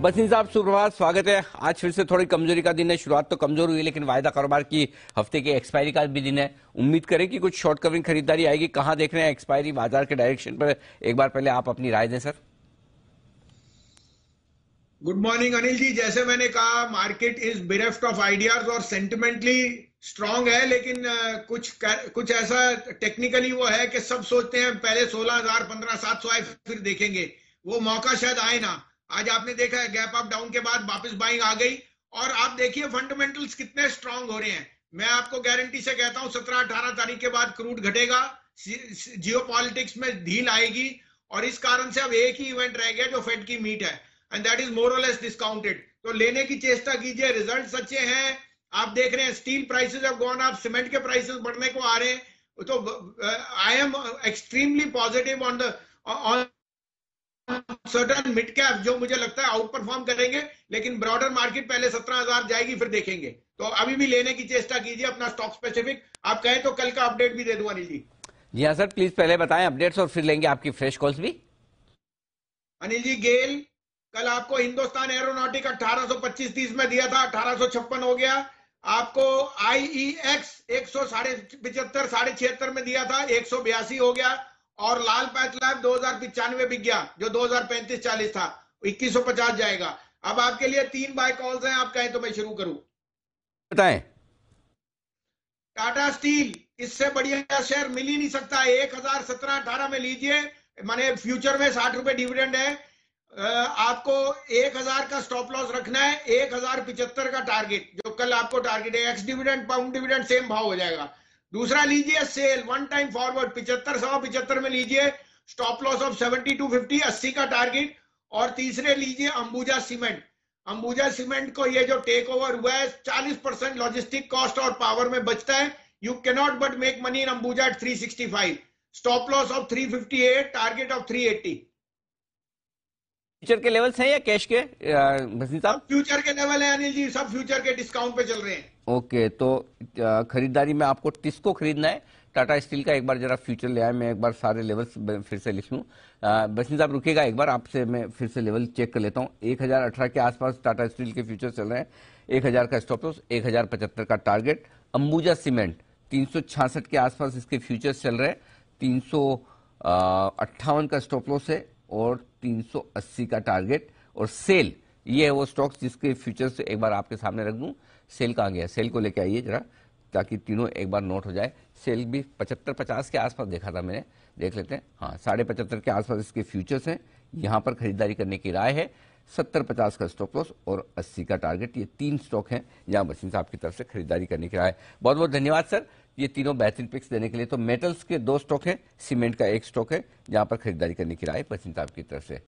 बसिन साहब, सुप्रभात, स्वागत है। आज फिर से थोड़ी कमज़ोरी का दिन है, शुरुआत तो कमज़ोर हुई, लेकिन वायदा कारोबार की हफ़्ते के एक्सपायरी का भी दिन है। उम्मीद करें कि कुछ शॉर्ट कवरिंग खरीदारी आएगी। कहाँ देख रहे हैं एक्सपायरी बाज़ार के डायरेक्शन पर? एक बार पहले आप अपनी राय दें, sir. Good morning Anil ji. जैसे मैंने कहा market is bereft of ideas और सेंटिमेंटली स्ट्रांग है, लेकिन कुछ कुछ ऐसा टेक्निकली वो है कि सब सोचते हैं, पहले सोलह हज़ार, पंद्रह, सात सौ आए, फिर देखेंगे। वो मौका शायद आए ना। आज आपने देखा है गैप अप डाउन के बाद वापस बाइंग आ गई। और आप देखिए फंडामेंटल्स कितने स्ट्रांग हो रहे हैं। मैं आपको गारंटी से कहता हूँ, सत्रह अठारह तारीख के बाद क्रूड घटेगा जियो पॉलिटिक्स में ढील आएगी। और इस कारण से अब एक ही इवेंट रह गया जो फेड की मीट है and that is more or less discounted तो लेने की चेष्टा कीजिए रिज़ल्ट अच्छे हैं। आप देख रहे हैं स्टील प्राइसेस ऑफ़ गॉन आप सीमेंट के प्राइसेस बढ़ने को आ रहे हैं। तो I am extremely positive on the on certain mid cap जो मुझे लगता है आउट परफॉर्म करेंगे लेकिन ब्रॉडर मार्केट पहले सत्रह हज़ार जाएगी फिर देखेंगे। तो अभी भी लेने की चेष्टा कीजिए अपना स्टॉक स्पेसिफिक आप कहें तो कल का अपडेट भी दे दू अनिल जी जी हाँ सर प्लीज़ पहले बताएँ अपडेट्स और फिर लेंगे आपकी फ्रेश कॉल्स भी। अनिल जी गेल कल आपको हिंदुस्तान एरोनॉटिक अठारह सौ पच्चीस तीस में दिया था अठारह सौ छप्पन हो गया। आपको आईई एक्स एक सौ साढ़े पिछहत्तर साढ़े छिहत्तर में दिया था एक सौ बयासी हो गया। और लाल पैथ लैब दो हज़ार पिचानवे बिक गया जो दो हज़ार पैंतीस चालीस था इक्कीस सौ पचास जाएगा। अब आपके लिए तीन बाय कॉल्स हैं आप कहें तो मैं शुरू करूँ। बताएँ। टाटा स्टील इससे बढ़िया शेयर मिल ही नहीं सकता। एक हज़ार सत्रह अठारह में लीजिए माने फ्यूचर में साठ रुपए डिविडेंड है। आपको एक हज़ार का स्टॉप लॉस रखना है एक हज़ार पिछहत्तर का टारगेट जो कल आपको टारगेट है। Ex dividend pound dividend same भाव हो जाएगा। दूसरा लीजिए सेल वन टाइम फॉरवर्ड पिछहत्तर सवा पिछहत्तर में लीजिए stop loss of seventy two fifty अस्सी का टारगेट और तीसरे लीजिए अंबुजा सीमेंट। अंबुजा सीमेंट को ये जो टेक ओवर हुआ है चालीस परसेंट लॉजिस्टिक कॉस्ट और पावर में बचता है। You cannot but make money in Ambuja at three sixty five stop loss of three fifty at target of three eighty future के लेवल्स हैं या कैश के साहब? फ्यूचर के लेवल है अनिल जी सब फ्यूचर के डिस्काउंट पे चल रहे हैं। ओके तो खरीदारी में आपको टिस्को खरीदना है? टाटा स्टील का एक बार जरा फ्यूचर ले आए, मैं एक बार सारे लेवल्स फिर से लिख लूँ। बसनी साहब रुकेगा एक बार, आपसे मैं फिर से लेवल चेक कर लेता हूँ। एक हज़ार अठारह के आसपास टाटा स्टील के फ्यूचर चल रहे हैं। एक हज़ार का स्टॉप लॉस, एक हज़ार पचहत्तर का टारगेट। अंबुजा सीमेंट, तीन सौ छियासठ के आसपास इसके फ्यूचर्स चल रहे हैं। तीन सौ अट्ठावन का स्टॉप लॉस है और 380 का टारगेट। और सेल ये है वो स्टॉक्स जिसके फ्यूचर्स एक बार आपके सामने रख दूँ, सेल कहाँ गया? सेल को लेके आइए जरा, ताकि तीनों एक बार नोट हो जाए। सेल भी पचहत्तर पचास के आसपास देखा था मैंने, देख लेते हैं। हाँ साढ़े पचहत्तर के आसपास इसके फ्यूचर्स हैं। यहाँ पर खरीदारी करने की राय है, सत्तर पचास का स्टॉप लॉस और अस्सी का टारगेट। ये तीन स्टॉक हैं, जहाँ बसिन साहब की तरफ़ से खरीदारी करने की राय। बहुत बहुत धन्यवाद, सर। ये तीनों बेहतरीन पिक्स देने के लिए तो मेटल्स के दो स्टॉक है, सीमेंट का एक स्टॉक है, जहाँ पर खरीदारी करने की राय बसिन साहब की तरफ़ से।